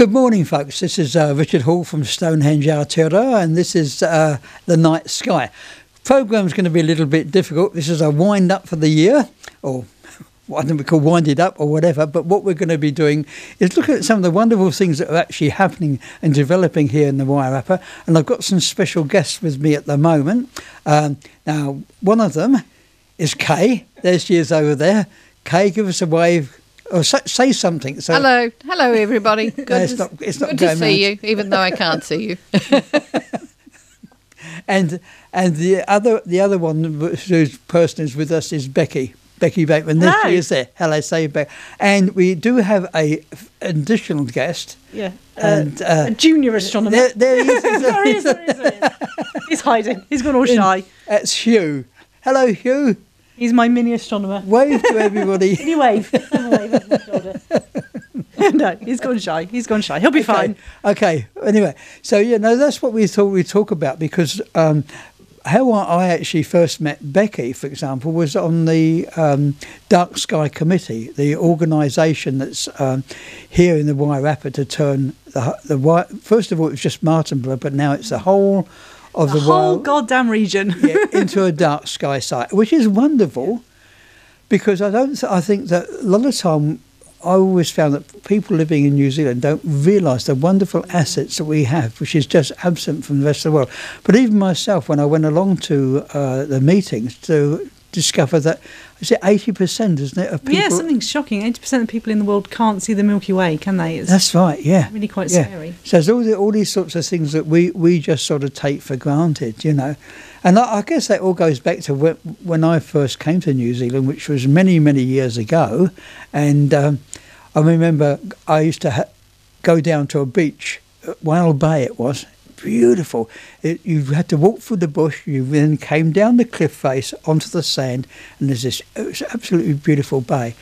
Good morning, folks. This is uh, Richard Hall from Stonehenge Aotearoa, and this is uh, the night sky. Program's going to be a little bit difficult. This is a wind up for the year, or what don't we call wind it up or whatever. But what we're going to be doing is looking at some of the wonderful things that are actually happening and developing here in the Wairarapa. And I've got some special guests with me at the moment. Um, now, one of them is Kay. There she is over there. Kay, give us a wave or say, say something. So hello, hello, everybody. Good, no, it's not, it's not good to see you, even though I can't see you. and and the other the other one whose person is with us is Becky. Becky Bateman. There she is there. Hello, say back. And we do have a additional guest. Yeah. Uh, and uh, a junior astronomer. There, there he is. there he is, there he is, there he is. He's hiding. He's gone all shy. That's Hugh. Hello, Hugh. He's my mini astronomer. Wave to everybody. Can you wave? wave no, he's gone shy. He's gone shy. He'll be okay. fine. Okay. Anyway, so yeah, no, that's what we thought we'd talk about because um, how I actually first met Becky, for example, was on the um, Dark Sky Committee, the organisation that's um, here in the Wairarapa to turn the, the first of all it was just Martinborough, but now it's the whole of the, the whole wild, goddamn region yeah, into a dark sky site, which is wonderful because I don't. I think that a lot of time I always found that people living in New Zealand don't realise the wonderful assets that we have, which is just absent from the rest of the world. But even myself, when I went along to uh, the meetings to discover that is it eighty percent, isn't it? Of people yeah, something shocking. Eighty percent of people in the world can't see the Milky Way, can they? It's That's right. Yeah, really quite yeah. scary. So there's all the, all these sorts of things that we we just sort of take for granted, you know. And I, I guess that all goes back to when, when I first came to New Zealand, which was many many years ago, and um, I remember I used to ha- go down to a beach, at Whale Bay it was, beautiful. It, you had to walk through the bush. You then came down the cliff face onto the sand, and there's this it was absolutely beautiful bay.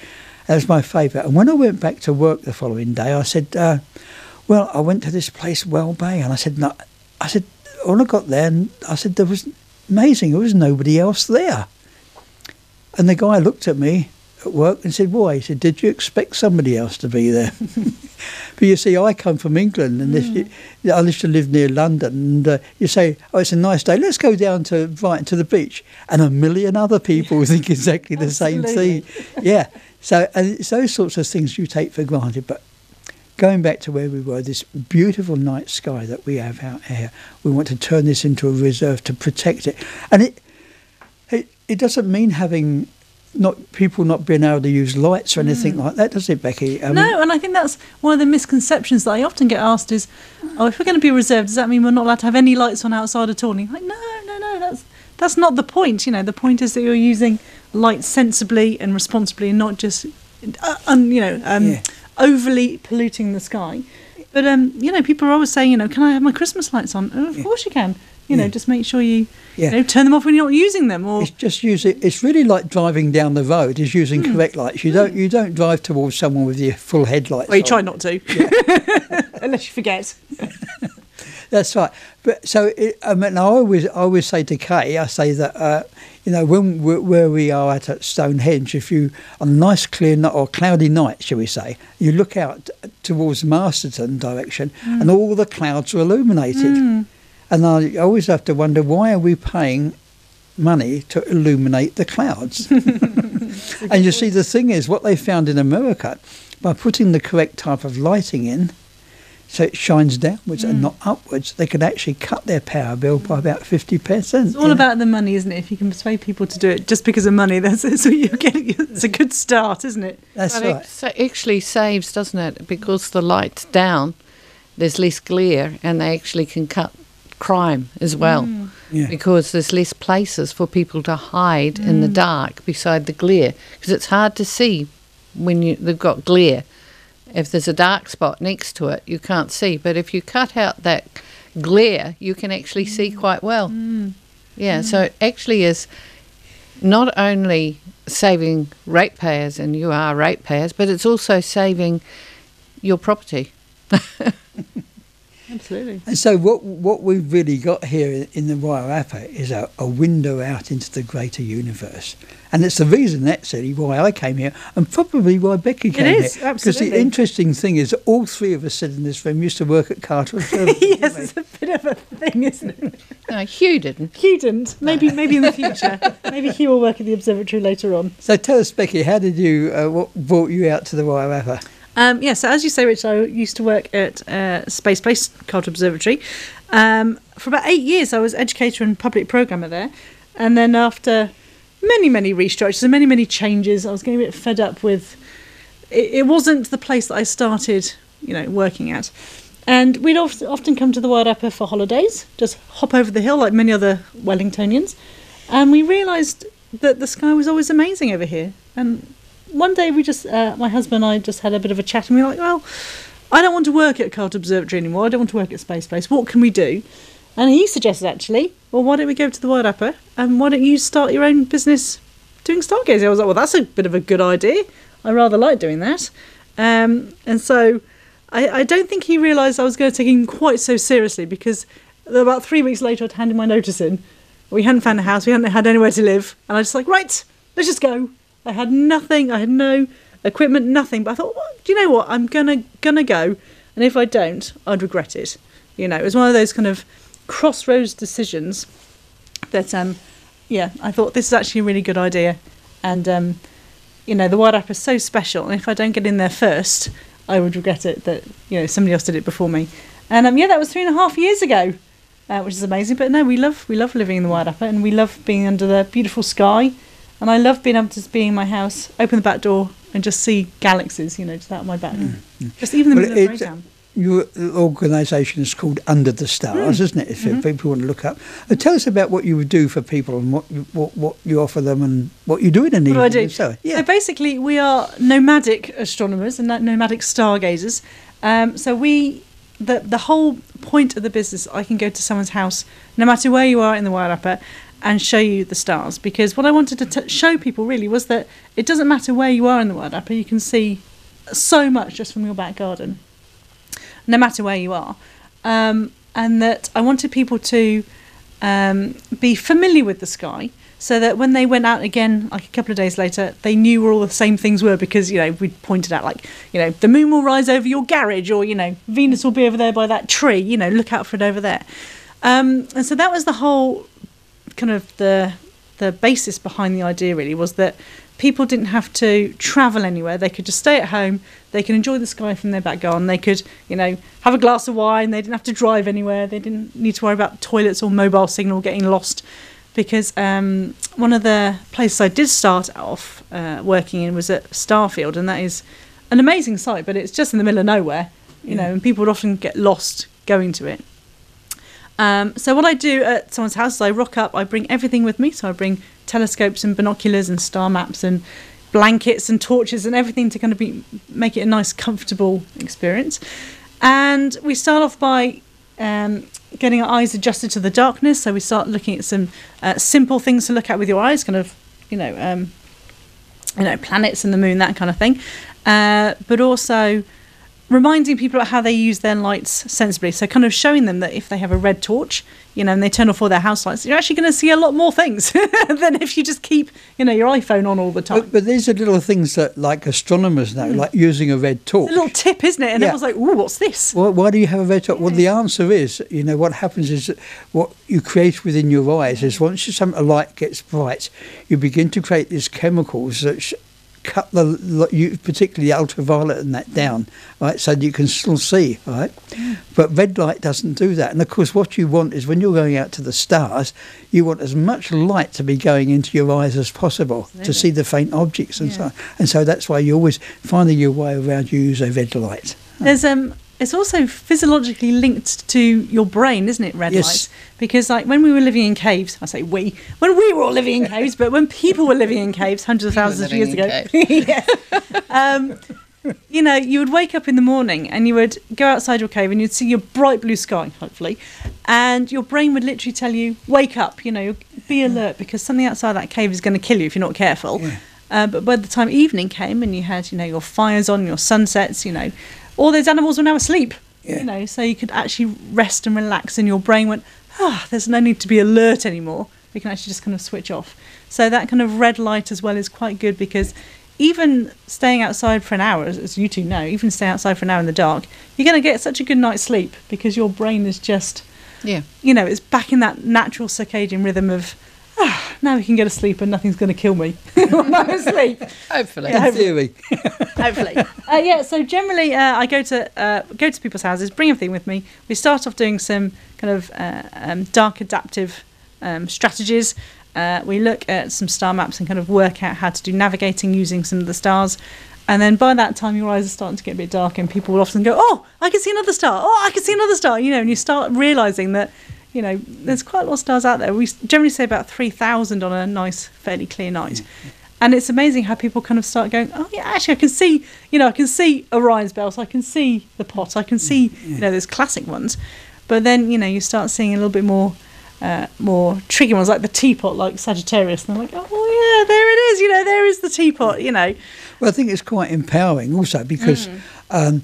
That was my favourite. And when I went back to work the following day, I said, uh, "Well, I went to this place, Well Bay," and I said, "No," I said, when I got there, and I said there was amazing. There was nobody else there. And the guy looked at me at work and said, "Why?" He said, "Did you expect somebody else to be there?" but you see, I come from England, and mm. you, I used to live near London. And uh, you say, "Oh, it's a nice day. Let's go down to right to the beach," and a million other people think exactly the same thing. Yeah. So and it's those sorts of things you take for granted, but. Going back to where we were, this beautiful night sky that we have out here, we want to turn this into a reserve to protect it. And it, it, it doesn't mean having not people not being able to use lights or anything mm. like that, does it, Becky? No, and I think that's one of the misconceptions that I often get asked is, "Oh, if we're going to be reserved, does that mean we're not allowed to have any lights on outside at all?" And you're like, no, no, no, that's that's not the point. You know, the point is that you're using light sensibly and responsibly, and not just, uh, un, you know, um, yeah. overly polluting the sky. But um, you know, people are always saying, you know, can I have my Christmas lights on? Oh, of yeah. course you can. You know, just make sure you, yeah. you know, turn them off when you're not using them. Or it's just using. It's really like driving down the road. Is using mm. correct lights. You mm. don't. You don't drive towards someone with your full headlights. Well, you on. try not to, yeah. unless you forget. That's right. But so it, I mean, I always I always say to Kay, I say that uh, you know when where we are at, at Stonehenge, if you on a nice clear night or cloudy night, shall we say, you look out towards the Masterton direction, mm. and all the clouds are illuminated. Mm. And I always have to wonder why are we paying money to illuminate the clouds? and you see, the thing is, what they found in America, by putting the correct type of lighting in, so it shines downwards mm. and not upwards, they could actually cut their power bill by about 50%. It's all know? about the money, isn't it? If you can persuade people to do it just because of money, that's so you get it's a good start, isn't it? That's but right. It actually saves, doesn't it? Because the light's down, there's less glare, and they actually can cut crime as well mm. yeah. because there's less places for people to hide mm. in the mm. dark beside the glare because it's hard to see when you, they've got glare. If there's a dark spot next to it, you can't see. But if you cut out that glare, you can actually mm. see quite well. Mm. Yeah, so it actually is not only saving ratepayers, and you are ratepayers, but it's also saving your property. Absolutely. And so what what we've really got here in, in the Wairarapa is a, a window out into the greater universe. And it's the reason actually why I came here and probably why Becky came is, here. Because the interesting thing is all three of us sitting in this room used to work at Carter Observatory. yes, it's a bit of a thing, isn't it? No, Hugh didn't. Hugh didn't. Maybe, maybe in the future. maybe Hugh will work at the observatory later on. So tell us, Becky, how did you, uh, what brought you out to the Wairarapa? Um, yeah, so as you say, Rich, I used to work at uh, Space Place Carter Observatory. Um, for about eight years, I was educator and public programmer there. And then after many, many restructures and many, many changes, I was getting a bit fed up with it, it wasn't the place that I started, you know, working at. And we'd oft, often come to the Wairarapa for holidays, just hop over the hill like many other Wellingtonians. And we realised that the sky was always amazing over here. And one day we just, uh, my husband and I just had a bit of a chat and we were like, well, I don't want to work at Carter Observatory anymore. I don't want to work at Space Place. What can we do? And he suggested actually, well, why don't we go to the Wairarapa and why don't you start your own business doing stargazing? I was like, well, that's a bit of a good idea. I rather like doing that. Um, and so I, I don't think he realised I was going to take him quite so seriously because about three weeks later I'd handed my notice in. We hadn't found a house, we hadn't had anywhere to live. And I was just like, right, let's just go. I had nothing, I had no equipment, nothing. But I thought, well, do you know what? I'm gonna gonna go. And if I don't, I'd regret it. You know, it was one of those kind of crossroads decisions that um yeah, I thought this is actually a really good idea. And um, you know, the Wairarapa is so special and if I don't get in there first, I would regret it that, you know, somebody else did it before me. And um yeah, that was three and a half years ago. Uh, which is amazing. But no, we love we love living in the Wairarapa and we love being under the beautiful sky. And I love being able to just be in my house, open the back door and just see galaxies, you know, just out of my back. Just even the Well, middle of it- Greytown. Your organisation is called Under the Stars, isn't it? If Mm-hmm. people want to look up, uh, tell us about what you would do for people and what you, what, what you offer them and what you do in an What do I evening. do? So, yeah, So basically, we are nomadic astronomers and nomadic stargazers. Um, so we, the the whole point of the business, I can go to someone's house, no matter where you are in the Wairarapa, and show you the stars. Because what I wanted to t- show people really was that it doesn't matter where you are in the world, Wairarapa, you can see so much just from your back garden, no matter where you are. Um, and that I wanted people to um, be familiar with the sky so that when they went out again like a couple of days later they knew where all the same things were because you know we pointed out like you know the moon will rise over your garage or you know venus will be over there by that tree you know look out for it over there um, and so that was the whole kind of the the basis behind the idea really was that people didn't have to travel anywhere. They could just stay at home. They could enjoy the sky from their back garden. They could you know have a glass of wine. They didn't have to drive anywhere. They didn't need to worry about toilets or mobile signal getting lost. Because um, one of the places I did start off uh, working in was at Starfield, and that is an amazing site, but it's just in the middle of nowhere, you know, and people would often get lost going to it. Um, so what I do at someone's house is I rock up, I bring everything with me. So I bring telescopes and binoculars and star maps and blankets and torches and everything to kind of be make it a nice, comfortable experience. And we start off by um, getting our eyes adjusted to the darkness. So we start looking at some uh, simple things to look at with your eyes, kind of, you know, um, you know, planets and the moon, that kind of thing. Uh, but also reminding people about how they use their lights sensibly. So kind of showing them that if they have a red torch, you know, and they turn off all their house lights, you're actually going to see a lot more things than if you just keep, you know, your iPhone on all the time. but, but these are little things that like astronomers know, mm. like using a red torch. It's a little tip, isn't it? And Yeah. everyone's like, "Ooh, what's this?" Why, why do you have a red torch? Well, the answer is, you know, what happens is that what you create within your eyes is once some a light gets bright, you begin to create these chemicals that cut the you, particularly ultraviolet and that down, right, so you can still see, right. But red light doesn't do that, and of course, what you want is when you're going out to the stars, you want as much light to be going into your eyes as possible to see the faint objects and so on. And so that's why you're always finding your way around. You use a red light. There's um it's also physiologically linked to your brain, isn't it, red Yes. lights? Because like when we were living in caves, I say we, when we were all living in caves, but when people were living in caves hundreds of thousands of years ago. yes. Um you know, you would wake up in the morning and you would go outside your cave and you'd see your bright blue sky, hopefully, and your brain would literally tell you, "Wake up!" You know, be alert because something outside that cave is going to kill you if you're not careful. Yeah. Uh, but by the time evening came and you had, you know, your fires on, your sunsets, you know, all those animals were now asleep. Yeah. You know, so you could actually rest and relax, and your brain went, ah, there's no need to be alert anymore. We can actually just kind of switch off. So that kind of red light as well is quite good because even staying outside for an hour, as- you two know, even staying outside for an hour in the dark, you're going to get such a good night's sleep because your brain is just, Yeah. you know, it's back in that natural circadian rhythm of, ah, now we can go to sleep and nothing's going to kill me when I'm asleep. Hopefully. Yeah. In theory. Hopefully. uh, yeah. So generally, uh, I go to uh, go to people's houses, bring everything with me. We start off doing some kind of uh, um, dark adaptive um, strategies. Uh, we look at some star maps and kind of work out how to do navigating using some of the stars. And then by that time, your eyes are starting to get a bit dark, and people will often go, "Oh, I can see another star. Oh, I can see another star." You know, and you start realizing that, you know, there's quite a lot of stars out there. We generally say about three thousand on a nice, fairly clear night. And it's amazing how people kind of start going, oh yeah, actually I can see, you know, I can see Orion's belt, I can see the pot, I can see, you know, those classic ones. But then, you know, you start seeing a little bit more, uh, more tricky ones like the teapot, like Sagittarius, and they're like, oh yeah, there it is, you know, there is the teapot, you know. Well, I think it's quite empowering also because Mm. um,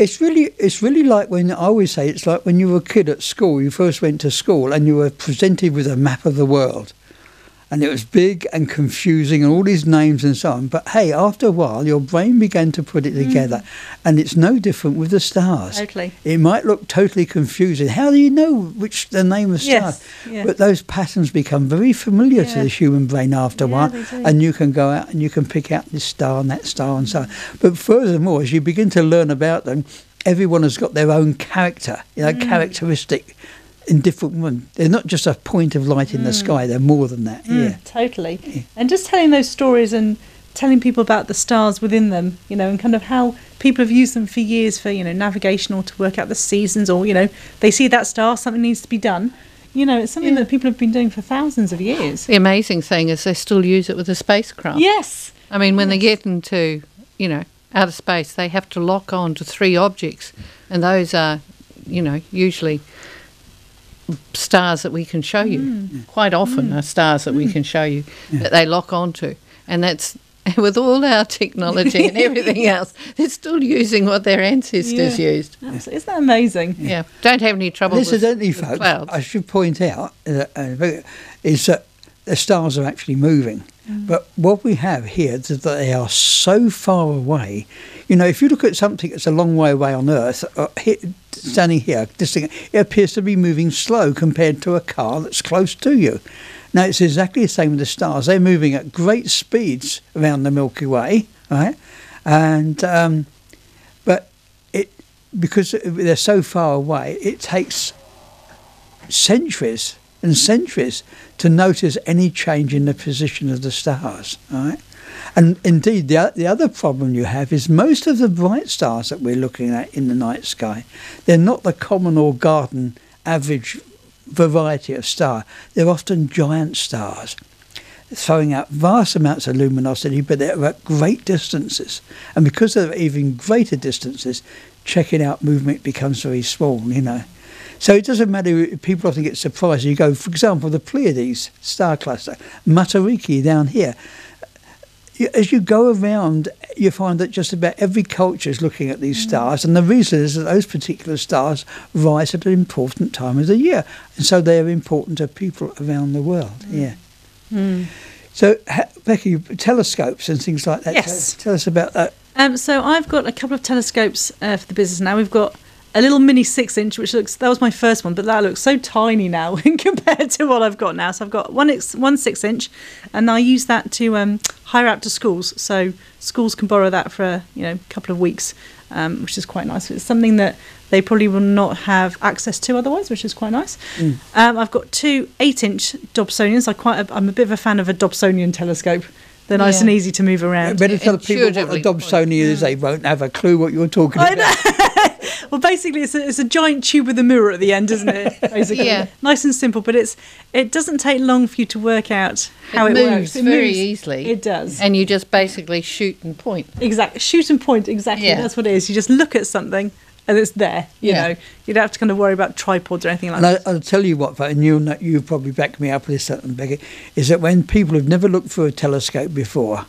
it's really it's really like when I always say it's like when you were a kid at school. You first went to school and you were presented with a map of the world, and it was big and confusing and all these names and so on. But hey, after a while, your brain began to put it together, and it's no different with the stars. Mm. Totally. It might look totally confusing. How do you know which the name of Yes, stars? yeah. But those patterns become very familiar to the human brain after a Yeah, while, and you can go out and you can pick out this star and that star and so on. But furthermore, as you begin to learn about them, everyone has got their own character, you know, Mm. characteristic in different ones. They're not just a point of light in the sky; they're more than that. Mm, Yeah. totally. And just telling those stories and telling people about the stars within them, you know, and kind of how people have used them for years for, you know, navigation or to work out the seasons or, you know, they see that star, something needs to be done. You know, it's something Yeah. that people have been doing for thousands of years. The amazing thing is they still use it with the spacecraft. Yes. I mean, when they get into, you know, outer space, they have to lock on to three objects, and those are, you know, usually stars that we can show you. Quite often are stars that we can show you that they lock onto, and that's with all our technology and everything else, they're still using what their ancestors Yeah. used. Absolutely. Isn't that amazing? Yeah, don't have any trouble with, Incidentally, with folks, clouds. I should point out uh, uh, is that the stars are actually moving. Mm. But what we have here is that they are so far away. You know, if you look at something that's a long way away on Earth, uh, here, standing here, this thing, it appears to be moving slow compared to a car that's close to you. Now, it's exactly the same with the stars. They're moving at great speeds around the Milky Way, right? And um, but it because they're so far away, it takes centuries and centuries to notice any change in the position of the stars. Right? And indeed, the, the other problem you have is most of the bright stars that we're looking at in the night sky, they're not the common or garden average variety of star. They're often giant stars throwing out vast amounts of luminosity, but they're at great distances. And because they're at even greater distances, checking out movement becomes very small, you know. So it doesn't matter, people often get surprised. You go, for example, the Pleiades star cluster, Matariki down here. You- As you go around, you find that just about every culture is looking at these stars, and the reason is that those particular stars rise at an important time of the year, and so they are important to people around the world. Yeah. So, ha- Becky, telescopes and things like that. Yes. Tell, tell us about that. Um, so I've got a couple of telescopes uh, for the business now. We've got a little mini six inch, which looks that was my first one, but that looks so tiny now in compared to what I've got now. So I've got one ex- one six inch, and I use that to um, hire out to schools. So schools can borrow that for a you know a couple of weeks, um, which is quite nice. It's something that they probably will not have access to otherwise, which is quite nice. Um, I've got two eight inch Dobsonians. I quite I'm a bit of a fan of a Dobsonian telescope. They're nice Yeah. and easy to move around. Better tell people what a Intuitively. Dobsonian is. They won't have a clue what you're talking I about. know. well, basically, it's a, it's a giant tube with a mirror at the end, isn't it? Basically, Yeah. nice and simple. But it's it doesn't take long for you to work out how it, it moves works. It very moves. easily. It does. and you just basically shoot and point. Exactly. Shoot and point. Exactly. Yeah. That's what it is. You just look at something and it's there. You Yeah. know, you don't have to kind of worry about tripods or anything like And I, that. I'll tell you what, and you'll know, you probably back me up with this, something, Becky, is that when people have never looked through a telescope before,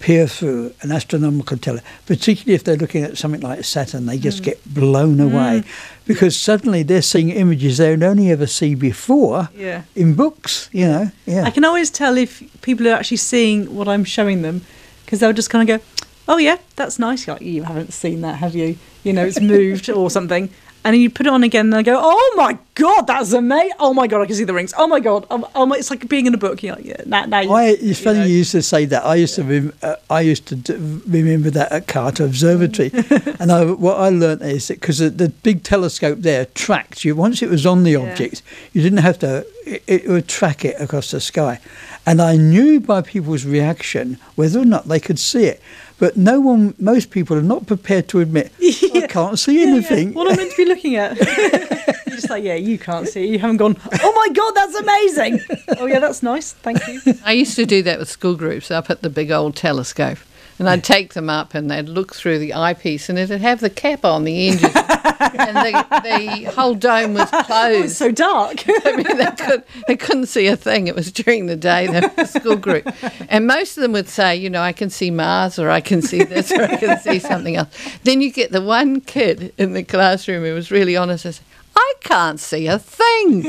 peer through an astronomical telescope, particularly if they're looking at something like Saturn, they just mm. get blown away mm. because suddenly they're seeing images they would only ever see before Yeah. in books. You know, yeah. I can always tell if people are actually seeing what I'm showing them because they'll just kind of go, "Oh yeah, that's nice." Like you haven't seen that, have you? You know, it's moved or something. And then you put it on again, and they go, "Oh my god, that's amazing! Oh my god, I can see the rings! Oh my god, oh, oh my, it's like being in a book." You're like, "Yeah, now, now you, I, it's funny know. you used to say that. I used to rem- uh, I used to d- remember that at Carter Observatory, and I, what I learnt is that because the, the big telescope there tracked you. Once it was on the Yeah. object, you didn't have to. It, it would track it across the sky, and I knew by people's reaction whether or not they could see it. But no one, most people are not prepared to admit I can't see Yeah, yeah. anything. What am I meant to be looking at? You're just like, yeah, you can't see. it. You haven't gone. Oh my god, that's amazing! oh yeah, that's nice. Thank you. I used to do that with school groups up at the big old telescope. And I'd take them up and they'd look through the eyepiece and it'd have the cap on the edges. and the, the whole dome was Oh, it's closed. so dark. I mean, they, could, they couldn't see a thing. It was during the day, the school group. And most of them would say, you know, I can see Mars or I can see this or I can see something else. Then you get the one kid in the classroom who was really honest and said, I can't see a thing.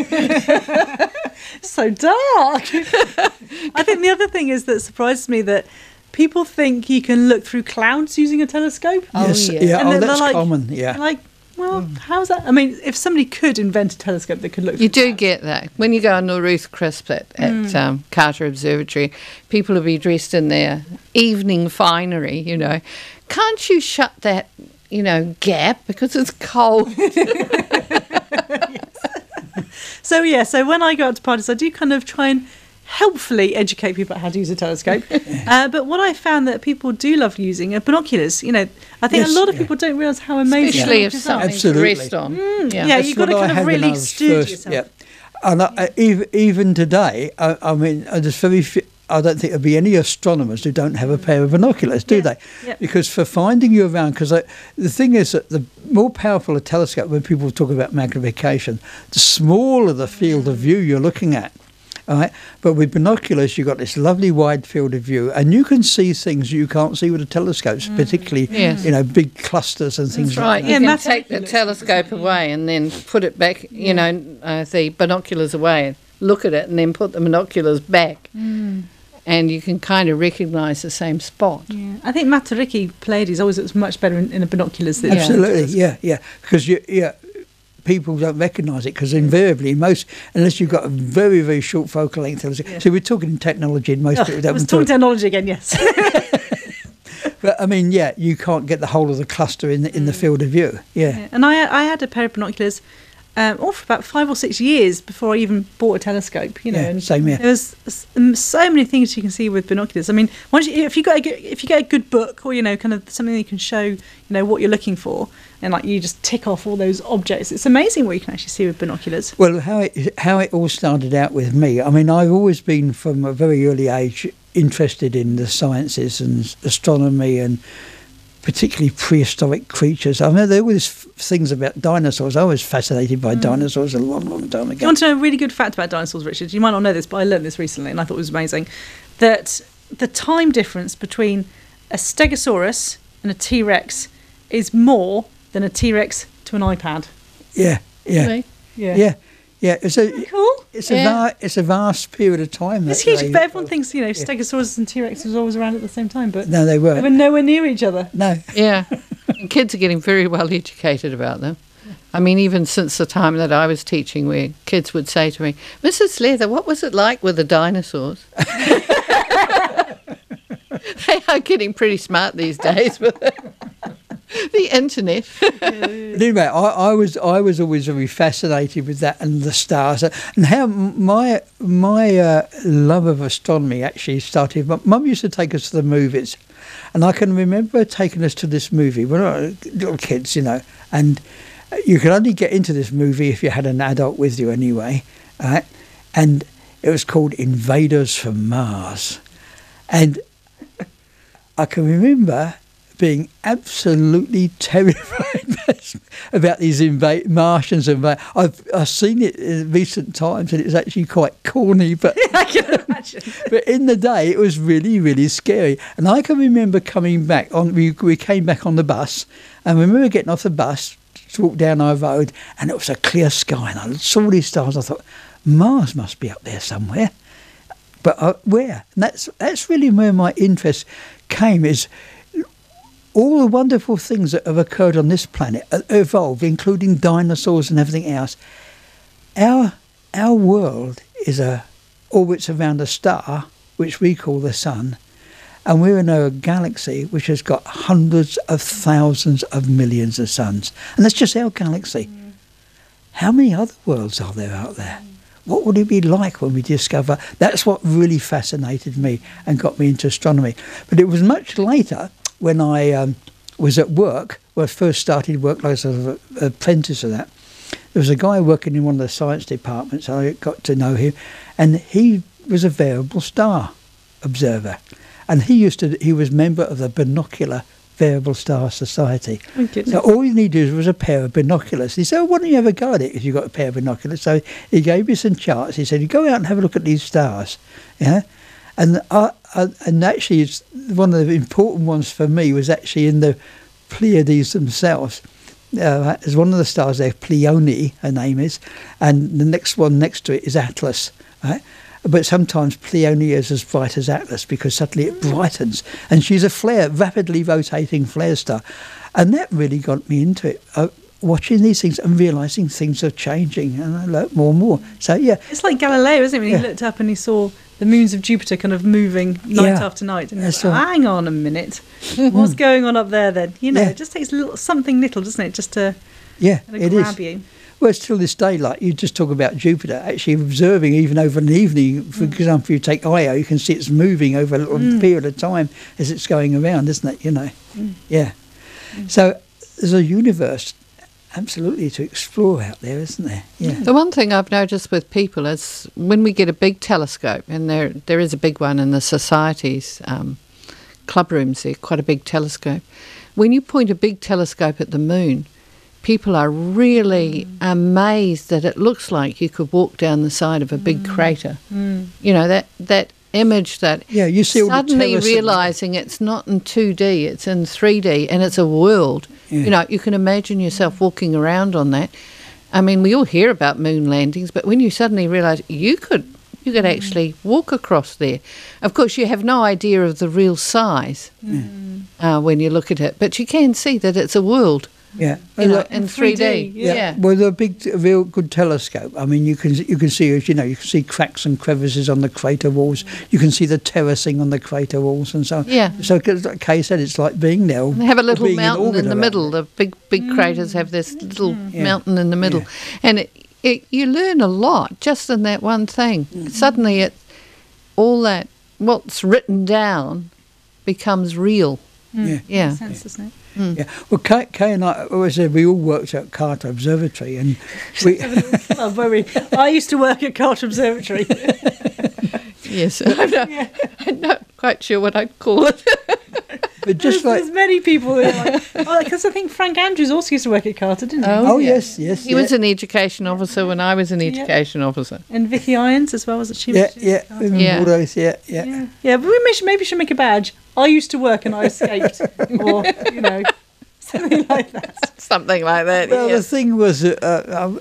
so dark. I think the other thing is that surprises me that people think you can look through clouds using a telescope. Oh, yes, yeah. yeah. And Oh, they're- they're that's like- common. Yeah. Like, well, how's that? I mean, if somebody could invent a telescope that could look, You through do get that. When you go on the Ruth Crisp at, at um, Carter Observatory, people will be dressed in their evening finery, you know. Can't you shut that, you know, gap because it's cold? So yeah, so when I go out to parties, I do kind of try and helpfully educate people about how to use a telescope. uh, but what I found that people do love using are binoculars. You know, I think Yes, a lot of yeah. people don't realise how amazing. Especially if binoculars are. something's Absolutely. rest on. yeah, yeah. you've got to what I kind of had when I really was steward yourself. Yeah. And I, I- even even today, I, I mean, there's very few, I don't think there'll be any astronomers who don't have a pair of binoculars, do Yeah, they? yeah. Because for finding you around, because the thing is that the more powerful a telescope, when people talk about magnification, the smaller the field of view you're looking at. All right, but with binoculars, you've got this lovely wide field of view, and you can see things you can't see with the telescopes, particularly Yes. you know big clusters and things That's right. like You Yeah, can take the telescope away and then put it back, you know, uh, the binoculars away and look at it and then put the binoculars back. And you can kind of recognise the same spot. Yeah. I think Matariki Pleiades always looks much better in, in the binoculars than Yeah. Absolutely, yeah, yeah. Because you, yeah, people don't recognise it because invariably most, unless you've got a very very short focal length. Yeah. So we're talking technology, and most Oh, people don't. talk- talking technology again. Yes. but I mean, yeah, you can't get the whole of the cluster in the, in the mm. field of view. Yeah, Yeah, And I, I had a pair of binoculars um, all for about five or six years before I even bought a telescope. You know, Yeah, same here. There was um, so many things you can see with binoculars. I mean, once you, if you got a good, if you get a good book or you know, kind of something that you can show, you know, what you're looking for, and like you just tick off all those objects. It's amazing what you can actually see with binoculars. Well, how it how it all started out with me. I mean, I've always been from a very early age interested in the sciences and astronomy and particularly prehistoric creatures. I mean, there were f- things about dinosaurs. I was fascinated by mm. dinosaurs a long, long time You ago. want to know a really good fact about dinosaurs, Richard? You might not know this, but I learned this recently, and I thought it was amazing. That the time difference between a Stegosaurus and a T Rex is more than a T Rex to an iPad. Yeah, yeah, Really? yeah, yeah. It's a Cool. It's Yeah. a va- it's a vast period of time. It's that huge, they- but everyone thinks you know Stegosaurus and T Rex was always around at the same time, but No, they were. they were nowhere near each other. No, Yeah. and kids are getting very well educated about them. I mean, even since the time that I was teaching, where kids would say to me, Mrs. Leather, what was it like with the dinosaurs? they are getting pretty smart these days with the internet. Anyway, I, I was I was always very fascinated with that and the stars and how my my uh, love of astronomy actually started. My mum used to take us to the movies, and I can remember taking us to this movie when we were little kids, you know, and you could only get into this movie if you had an adult with you anyway, right? And it was called Invaders from Mars, and I can remember being absolutely terrified about these inva- Martians. Inva- I've I've seen it in recent times, and it's actually quite corny. But I can imagine. but in the day, it was really really scary. And I can remember coming back on. We we came back on the bus, and I remember getting off the bus to walk down our road, and it was a clear sky, and I saw these stars. I thought Mars must be up there somewhere. But uh, where? And that's that's really where my interest came. Is all the wonderful things that have occurred on this planet evolved, including dinosaurs and everything else. Our our world is a orbits around a star which we call the sun, and we're in a galaxy which has got hundreds of thousands of millions of suns, and that's just our galaxy. Mm. How many other worlds are there out there? What would it be like when we discover? That's what really fascinated me and got me into astronomy. But it was much later when I um, was at work, when I first started work like an apprentice of that, there was a guy working in one of the science departments. I got to know him, and he was a variable star observer, and he used to. He was member of the Binocular Variable Star Society. So all you needed was a pair of binoculars. He said, oh, "Why don't you have a go at it if you've got a pair of binoculars?" So he gave me some charts. He said, "You go out and have a look at these stars." Yeah, and I, and actually, it's one of the important ones for me was actually in the Pleiades themselves. Uh, there's one of the stars there, Pleione, her name is, and the next one next to it is Atlas. Right? But sometimes Pleione is as bright as Atlas because suddenly it brightens, and she's a flare, rapidly rotating flare star, and that really got me into it. Uh, watching these things and realizing things are changing, and I learned more and more. So yeah, it's like Galileo, isn't it? When yeah. he looked up and he saw the moons of Jupiter kind of moving night yeah. after night. And like, right. hang on a minute, what's going on up there then? You know, yeah. it just takes little, something little, doesn't it, just to yeah, it grab is. you. Well, it's still this day, like you just talk about Jupiter, actually observing even over an evening, for mm. example, you take Io, you can see it's moving over a little mm. period of time as it's going around, isn't it? You know, mm. yeah. Mm. So there's a universe absolutely to explore out there, isn't there? Yeah. The one thing I've noticed with people is when we get a big telescope, and there there is a big one in the society's um, club rooms. There, quite a big telescope. When you point a big telescope at the moon, people are really mm. amazed that it looks like you could walk down the side of a big mm. crater. Mm. You know that that image that yeah you see suddenly realizing it's not in 2D it's in 3D and it's a world yeah. you know you can imagine yourself walking around on that I mean we all hear about moon landings but when you suddenly realize you could you could mm. actually walk across there of course you have no idea of the real size mm. uh, when you look at it but you can see that it's a world yeah, you know, in 3D. 3D yeah. yeah. Well, the big, real good telescope. I mean, you can you can see you know you can see cracks and crevices on the crater walls. You can see the terracing on the crater walls and so on. Yeah. So, like Kay said, it's like being there. They have a little mountain in, in the middle. The big big mm. craters have this little yeah. mountain in the middle, yeah. and it, it, you learn a lot just in that one thing. Mm-hmm. Suddenly, it all that what's written down becomes real. Mm. Yeah. Yeah. Sense, doesn't it? Mm. Yeah. Well, Kay, Kay, and I, as I said, we all worked at Carter Observatory, and we. very, I used to work at Carter Observatory. yes, I'm not, yeah. I'm not, quite sure what I'd call it. but just there's, like there's many people because like, oh, I think Frank Andrews also used to work at Carter, didn't he? Oh, oh yes, yes. He yeah. was an education officer when I was an education yeah. officer, and Vicky Irons as well, was it? She yeah, yeah, yeah. Those, yeah, yeah, yeah, yeah. But we should, maybe should make a badge. I used to work and I escaped, or you know, something like that. Something like that. Well, the thing was, uh,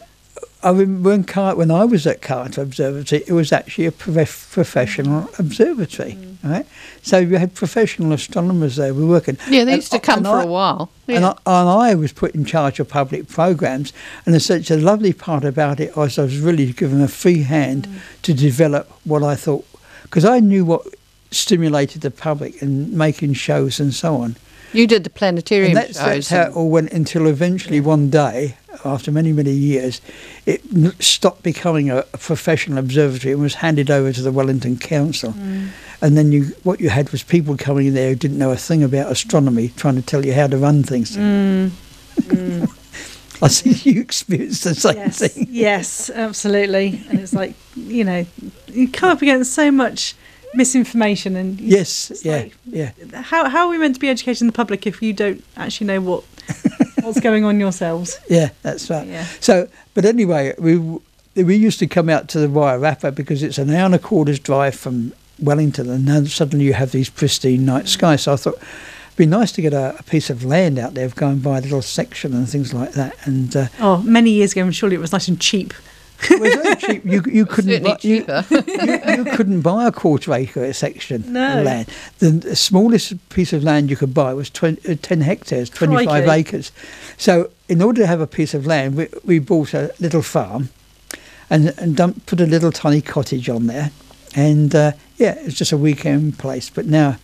I when Car- when I was at Carter Observatory, it was actually a prof- professional observatory, mm. right? So you had professional astronomers there were working. Yeah, they used and, to come for I, a while. Yeah. And, I, and I was put in charge of public programs, and there's such a lovely part about it was I was really given a free hand mm. to develop what I thought, because I knew what stimulated the public and making shows and so on. You did the planetarium and that's, shows. That's how it all went until eventually one day after many, many years, it stopped becoming a, a professional observatory and was handed over to the Wellington Council. Mm. And then you, what you had was people coming in there who didn't know a thing about astronomy, trying to tell you how to run things. Mm. Mm. I see you experienced the same yes. thing. Yes, absolutely. And it's like, you know, you come up against so much misinformation and Yes, yeah, like- yeah. how how are we meant to be educating the public if you don't actually know what what's going on yourselves? Yeah, that's right. Yeah. So, but anyway, we we used to come out to the Wairarapa because it's an hour and a quarter's drive from Wellington, and then suddenly you have these pristine night skies. So I thought it'd be nice to get a, a piece of land out there, of going by a little section and things like that. And uh, Oh, many years ago, and surely it was nice and cheap. It was very cheap. You you couldn't Certainly buy, you, cheaper. you, you couldn't buy a quarter acre section No. of land. The, the smallest piece of land you could buy was 20, uh, 10 hectares, 25 Crikey. acres. So, in order to have a piece of land, we, we bought a little farm and, and dump, put a little tiny cottage on there. And uh, yeah, it's just a weekend place. But now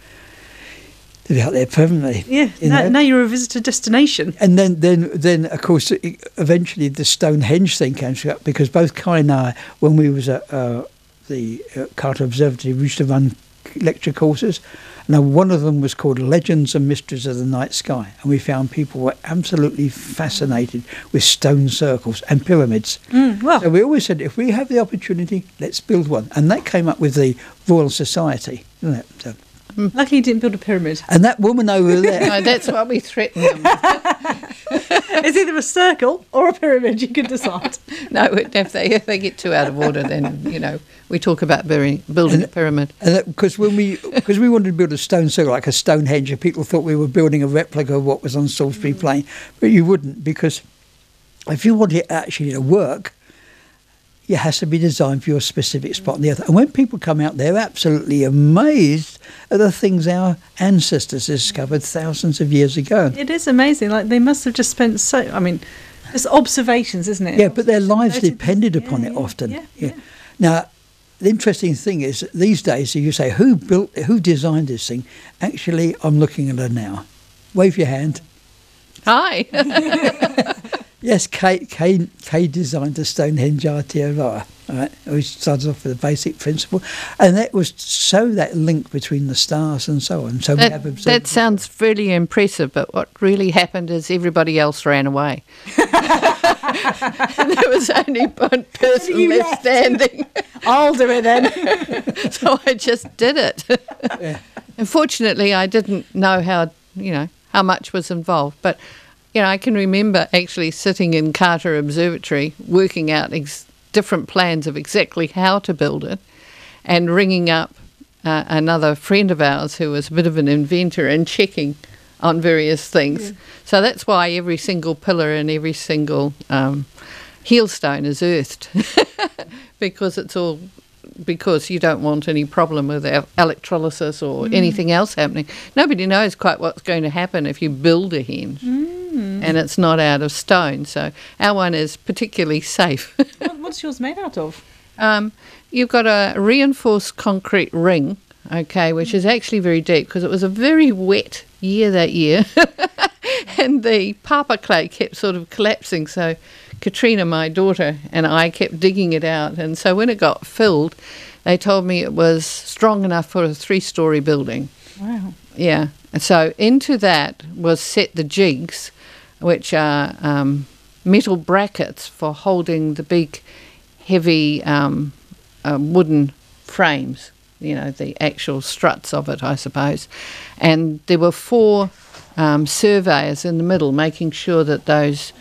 they're out there permanently. Yeah. You Now, now you're a visitor destination. And then, then, then of course, eventually the Stonehenge thing came up because both Kay and I, when we was at uh, the uh, Carter Observatory, we used to run lecture courses. Now, one of them was called Legends and Mysteries of the Night Sky, and we found people were absolutely fascinated with stone circles and pyramids. Mm, well, So we always said, if we have the opportunity, let's build one, and that came up with the Royal Society, didn't it? So, luckily he didn't build a pyramid. and that woman over there. no, that's what we threaten them. it's either a circle or a pyramid. You can decide. No, if they if they get too out of order, then you know we talk about burying, building a pyramid. And because when we because we wanted to build a stone circle like a Stonehenge, and people thought we were building a replica of what was on Salisbury Plain, but you wouldn't because if you want it actually to work, it has to be designed for your specific spot on the earth. And when people come out, they're absolutely amazed at the things our ancestors discovered thousands of years ago. It is amazing. Like they must have just spent so. I mean, it's observations, isn't it? Yeah, but their lives Noted- depended upon yeah, it yeah, often. Yeah, Yeah. Now, the interesting thing is that these days, you say, who built, who designed this thing? Actually, I'm looking at her now. Wave your hand. Hi. Yes, Kate, Kay, Kay designed the Stonehenge Aotearoa, all right, which started off with a basic principle. And that was so that link between the stars and so on. So we have That, observed. that sounds really impressive, but what really happened is everybody else ran away. and there was only one person left left. standing. I'll do it then. so I just did it. Yeah. Unfortunately, I didn't know how you know how much was involved, but you know I can remember actually sitting in Carter Observatory working out ex- different plans of exactly how to build it, and ringing up uh, another friend of ours who was a bit of an inventor and checking on various things. So that's why every single pillar and every single um, heelstone is earthed because it's all because you don't want any problem with electrolysis or anything else happening. Nobody knows quite what's going to happen if you build a henge and it's not out of stone. So our one is particularly safe. what's yours made out of? um, you've got a reinforced concrete ring, okay, which is actually very deep because it was a very wet year that year. and the papa clay kept sort of collapsing. So Katrina, my daughter, and I kept digging it out. And so when it got filled, they told me it was strong enough for a three story building. Wow. Yeah. And so into that was set the jigs, which are um, metal brackets for holding the big, heavy um, uh, wooden frames. You know, the actual struts of it, I suppose. And there were four um, surveyors in the middle making sure that those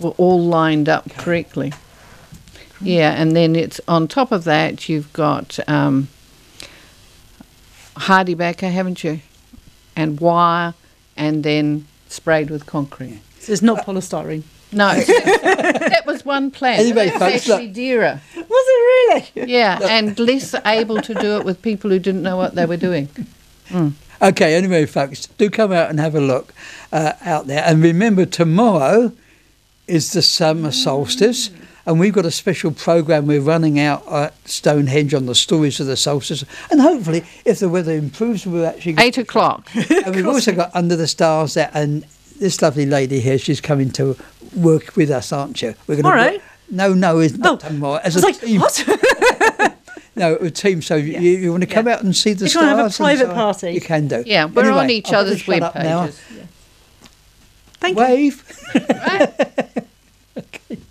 were all lined up correctly. Yeah, and then it's on top of that you've got um, HardieBacker, haven't you? And wire, and then sprayed with concrete. So it's not polystyrene. No, that was one plan. Anyway, That's folks, actually look. dearer. Was it really? Yeah, and less able to do it with people who didn't know what they were doing. Okay, anyway, folks, do come out and have a look uh, out there. And remember, tomorrow is the summer solstice, and we've got a special program we're running out at Stonehenge on the stories of the solstice. And hopefully, if the weather improves, we'll actually get Eight o'clock. And we've also got Under the Stars there, and this lovely lady here, she's coming to work with us, aren't you? We're gonna Tomorrow? work- no, no, it's not Oh, tomorrow. I As was a like, team. what? No, a team. So you, you want to come Yeah. out and see the If you stars? wanna have a private so party. You can do. Yeah, we're Anyway, on each I've got to other's shut web up now. pages. Thank you. Wave. Right.